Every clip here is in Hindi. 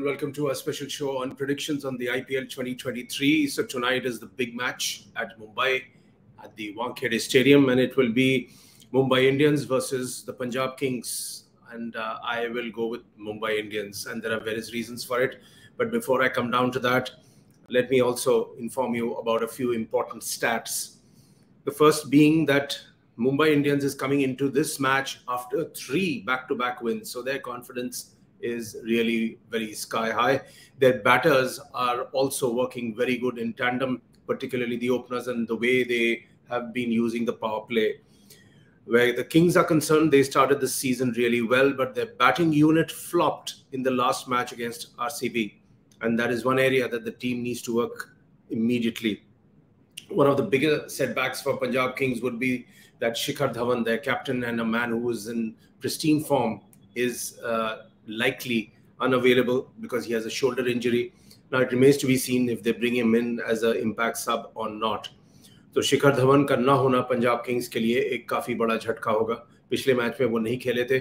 and welcome to our special show on predictions on the IPL 2023. So tonight is the big match at Mumbai at the Wankhede Stadium, and it will be Mumbai Indians versus the Punjab Kings. And uh, I will go with Mumbai Indians, and there are various reasons for it. But before I come down to that, let me also inform you about a few important stats. The first being that Mumbai Indians is coming into this match after three back-to-back wins, so their confidence is really very sky high. Their batters are also working very good in tandem, particularly the openers and the way they have been using the power play. Where the Kings are concerned, they started the season really well, but their batting unit flopped in the last match against RCB. And that is one area that the team needs to work immediately. One of the bigger setbacks for Punjab Kings would be that Shikhar Dhawan, their captain and a man who is in pristine form, is uh, likely unavailable because he has a shoulder injury. Now, it remains to be seen if they bring him in as an impact sub or not. तो शिखर धवन का ना होना पंजाब किंग्स के लिए एक काफ़ी बड़ा झटका होगा पिछले मैच में वो नहीं खेले थे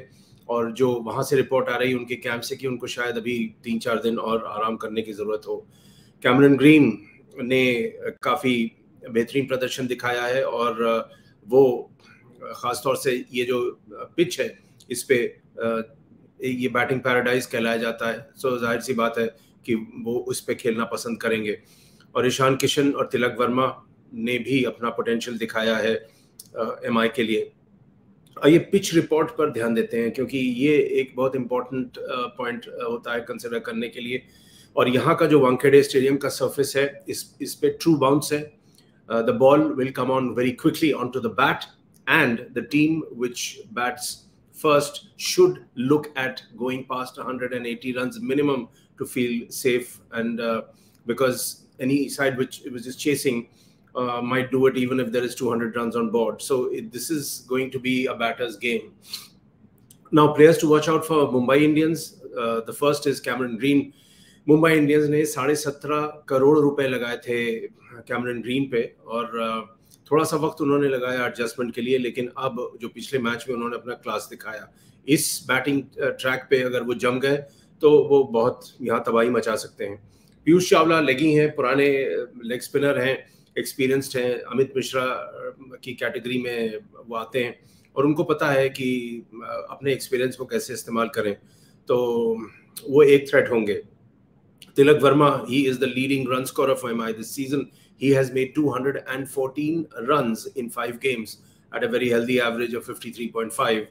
और जो वहाँ से रिपोर्ट आ रही उनके कैंप से कि उनको शायद अभी तीन चार दिन और आराम करने की ज़रूरत हो कैमरन ग्रीन ने काफ़ी बेहतरीन प्रदर्शन दिखाया है और वो ख़ास तौर से ये जो पिच है, इस पे ये बैटिंग पैराडाइज कहलाया जाता है। सो ज़ाहिर सी बात है कि वो उस पर खेलना पसंद करेंगे। और ईशान किशन और तिलक वर्मा ने भी अपना पोटेंशियल दिखाया है एम आई के लिए। आइए पिच रिपोर्ट पर ध्यान देते हैं, क्योंकि ये एक बहुत इंपॉर्टेंट पॉइंट होता है कंसिडर करने के लिए। और यहाँ का जो वांखेड़े स्टेडियम का सरफेस है, इस इस पे ट्रू बाउंस है। The ball will come on very quickly on to the bat and the team which bats first should look at going past 180 runs minimum to feel safe and uh, because any side which was just chasing uh, might do it even if there is 200 runs on board so it, this is going to be a batter's game now players to watch out for mumbai indians uh, the first is cameron green Mumbai Indians ने साढ़े सत्रह करोड़ रुपए लगाए थे कैमरन ग्रीन पे और थोड़ा सा वक्त उन्होंने लगाया एडजस्टमेंट के लिए, लेकिन अब जो पिछले मैच में उन्होंने अपना क्लास दिखाया, इस बैटिंग ट्रैक पे अगर वो जम गए तो वो बहुत यहाँ तबाही मचा सकते हैं। पीयूष चावला लेगी हैं, पुराने लेग स्पिनर हैं एक्सपीरियंस्ड हैं, अमित मिश्रा की कैटेगरी में वो आते हैं, और उनको पता है कि अपने एक्सपीरियंस को कैसे इस्तेमाल करें तो वो एक थ्रेट होंगे। Tilak Verma, he is the leading run scorer for MI this season. He has made 214 runs in five games at a very healthy average of 53.5.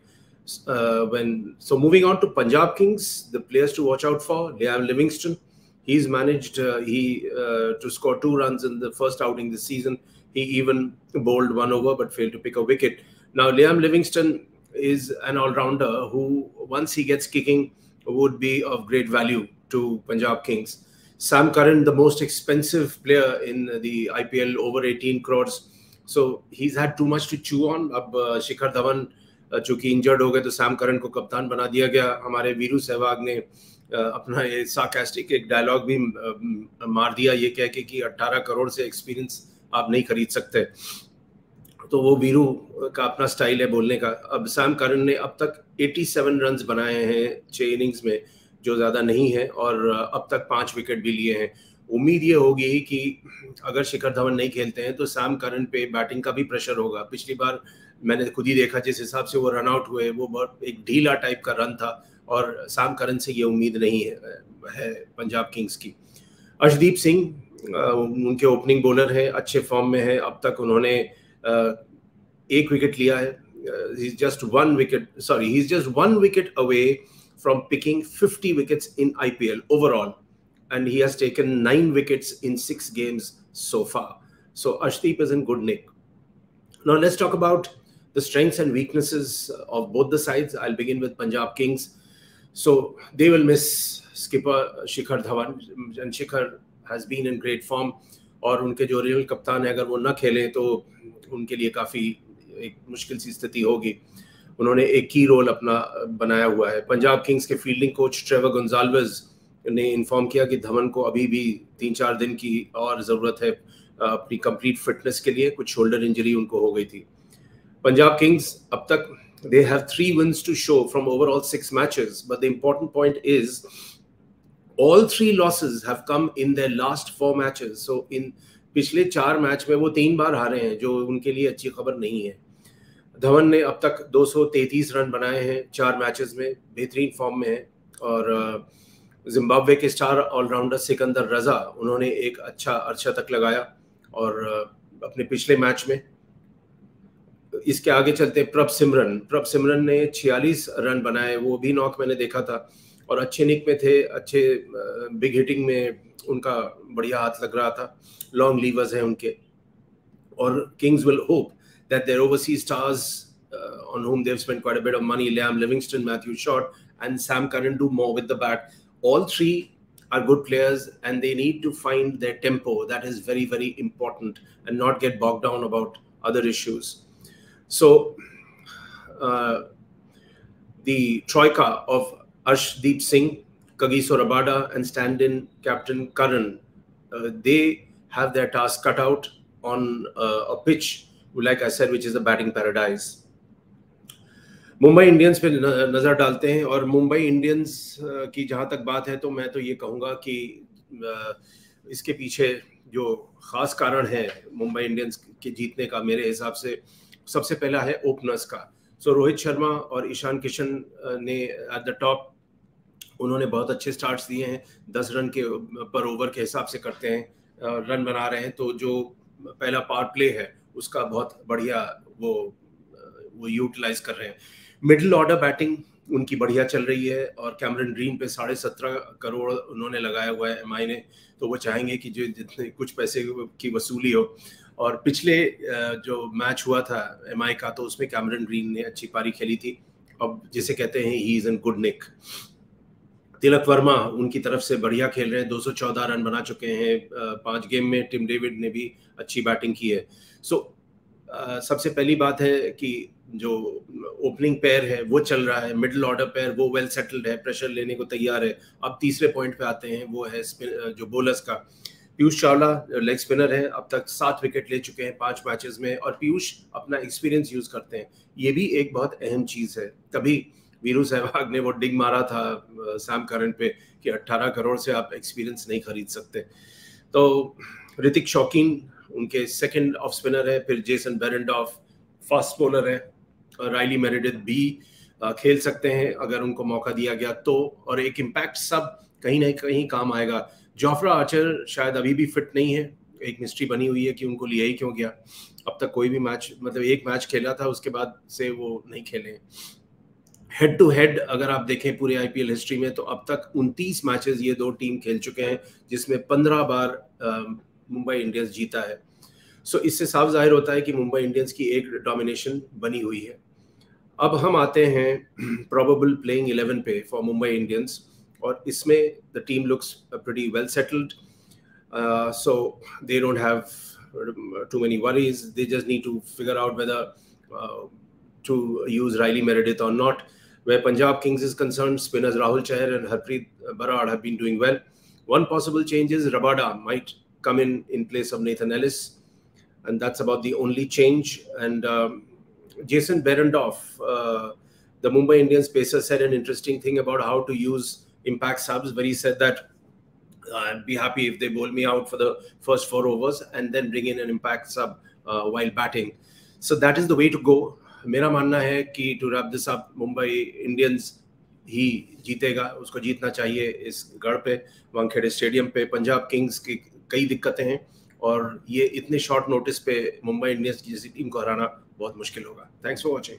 Uh, when so moving on to Punjab Kings, the players to watch out for: Liam Livingston. He's managed uh, he uh, to score two runs in the first outing this season. He even bowled one over but failed to pick a wicket. Now Liam Livingston is an all-rounder who, once he gets kicking, would be of great value to Punjab Kings. Sam Curran, the most expensive player in the IPL, over 18 crores. So he's had too much to chew on. अब शिखर धवन चूँकि इंजर्ड हो गए तो सैम करन को कप्तान बना दिया गया हमारे वीरू सहवाग ने अपना ये साकास्टिक एक डायलॉग भी मार दिया ये कह के कि 18 करोड़ से एक्सपीरियंस आप नहीं खरीद सकते तो वो वीरू का अपना स्टाइल है बोलने का अब सैम करन ने अब तक 87 रन्स बनाए हैं छह इनिंग्स में जो ज़्यादा नहीं है और अब तक पाँच विकेट भी लिए हैं। उम्मीद ये होगी कि अगर शिखर धवन नहीं खेलते हैं तो सैम करन पे बैटिंग का भी प्रेशर होगा। पिछली बार मैंने खुद ही देखा जिस हिसाब से वो रन आउट हुए वो बहुत एक ढीला टाइप का रन था और सैम करन से ये उम्मीद नहीं है, है पंजाब किंग्स की। अर्शदीप सिंह उनके ओपनिंग बॉलर हैं अच्छे फॉर्म में है। अब तक उन्होंने एक विकेट लिया है। Just one wicket sorry he is just one wicket away from picking 50 wickets in IPL overall. And he has taken nine wickets in six games so far. So Ashdeep is in good nick. Now let's talk about the strengths and weaknesses of both the sides. I'll begin with Punjab Kings. So they will miss skipper Shikhar Dhawan. And Shikhar has been in great form. और उनके जो रियल कप्तान है अगर वो न खेले तो उनके लिए काफ़ी एक मुश्किल सी स्थिति होगी उन्होंने एक की रोल अपना बनाया हुआ है। पंजाब किंग्स के फील्डिंग कोच ट्रेवर गोन्जाल्वेज ने इन्फॉर्म किया कि धवन को अभी भी तीन चार दिन की और ज़रूरत है अपनी कंप्लीट फिटनेस के लिए। कुछ शोल्डर इंजरी उनको हो गई थी। पंजाब किंग्स अब तक they have three wins to show from overall six matches but the important point is all three losses have come in their last four matches. So, in पिछले चार मैच में वो तीन बार हारे हैं, जो उनके लिए अच्छी खबर नहीं है। धवन ने अब तक 233 रन बनाए हैं, चार मैचेस में, बेहतरीन फॉर्म में है और जिम्बाब्वे के स्टार ऑलराउंडर सिकंदर रजा, उन्होंने एक अच्छा अर्शा तक लगाया और अपने पिछले मैच में। इसके आगे चलते हैं प्रभ सिमरन। प्रभ सिमरन ने 46 रन बनाए, वो भी नॉक मैंने देखा था और अच्छे निक में थे, अच्छे बिग हिटिंग में उनका बढ़िया हाथ लग रहा था। लॉन्ग लीवर्स हैं उनके। और Kings will hope that their overseas stars, uh, on whom they've spent quite a bit of money, Liam Livingston, Matthew Short, and Sam Curran, do more with the bat. All three are good players and they need to find their tempo. That is very, very important and not get bogged down about other issues. So, uh, the troika of Ashdeep Singh, Kagiso Rabada, and stand-in captain Curran, uh, they have their task cut out on uh, a pitch like I said, which is a batting paradise. Mumbai Indians पे नज़र डालते हैं और मुंबई इंडियंस की जहाँ तक बात है तो मैं तो ये कहूँगा कि इसके पीछे जो ख़ास कारण है मुंबई इंडियंस के जीतने का मेरे हिसाब से सबसे पहला है ओपनर्स का। सो रोहित शर्मा और ईशान किशन ने एट द टॉप उन्होंने बहुत अच्छे स्टार्ट्स दिए हैं। दस रन के पर ओवर के हिसाब से करते हैं रन बना रहे हैं। तो जो पहला पावर प्ले है उसका बहुत बढ़िया वो वो यूटिलाइज कर रहे हैं। मिडिल ऑर्डर बैटिंग उनकी बढ़िया चल रही है और कैमरन ग्रीन पे साढ़े सत्रह करोड़ उन्होंने लगाया हुआ है एमआई ने। तो वो चाहेंगे कि जो जितने कुछ पैसे की वसूली हो। और पिछले जो मैच हुआ था एमआई का तो उसमें कैमरन ग्रीन ने अच्छी पारी खेली थी। अब जिसे कहते हैं he is in good nick Tilak Varma उनकी तरफ़ से बढ़िया खेल रहे हैं 214 रन बना चुके हैं। पाँच गेम में टिम डेविड ने भी अच्छी बैटिंग की है। सो so, सबसे पहली बात है कि जो ओपनिंग पेयर है वो चल रहा है मिडिल ऑर्डर पेयर वो वेल सेटल्ड है प्रेशर लेने को तैयार है। अब तीसरे पॉइंट पे आते हैं वो है जो बोलर्स का। पीयूष चावला लेग स्पिनर है अब तक सात विकेट ले चुके हैं पाँच मैचेस में और पीयूष अपना एक्सपीरियंस यूज़ करते हैं। ये भी एक बहुत अहम चीज़ है। कभी वीरू सहवाग ने वो डिग मारा था सैम करन पे कि 18 करोड़ से आप एक्सपीरियंस नहीं खरीद सकते। तो ऋतिक शौकीन उनके सेकंड ऑफ़ स्पिनर है, फिर Jason Behrendorff fast bowler है राइली मेरिडिथ भी खेल सकते हैं, अगर उनको मौका दिया गया तो। और एक इम्पैक्ट सब कहीं ना कहीं काम आएगा। जॉफरा आचर शायद अभी भी फिट नहीं है, एक मिस्ट्री बनी हुई है कि उनको लिया ही क्यों गया। अब तक कोई भी मैच मतलब एक मैच खेला था, उसके बाद से वो नहीं खेले हेड टू हेड अगर आप देखें पूरे आईपीएल हिस्ट्री में तो अब तक 29 मैचेस ये दो टीम खेल चुके हैं जिसमें 15 बार मुंबई इंडियंस जीता है। सो so, इससे साफ़ ज़ाहिर होता है कि मुंबई इंडियंस की एक डोमिनेशन बनी हुई है। अब हम आते हैं प्रोबेबल प्लेइंग 11 पे फॉर मुंबई इंडियंस और इसमें the team looks pretty well settled so they don't have many worries. They just need to figure out whether uh, to use Riley Meredith or not. Where Punjab Kings is concerned, spinners Rahul Chahar and Harpreet Barad have been doing well. One possible change is Rabada might come in in place of Nathan Ellis, and that's about the only change. And um, Jason Berendoff, uh, the Mumbai Indians pacer, said an interesting thing about how to use impact subs, where he said that I'd be happy if they bowl me out for the first four overs and then bring in an impact sub uh, while batting. So that is the way to go. मेरा मानना है कि to wrap this up Mumbai Indians ही जीतेगा, उसको जीतना चाहिए इस गढ़ पे वानखेड़े स्टेडियम पे। पंजाब किंग्स की कई दिक्कतें हैं और ये इतने शॉर्ट नोटिस पे मुंबई इंडियंस जैसी टीम को हराना बहुत मुश्किल होगा। Thanks for watching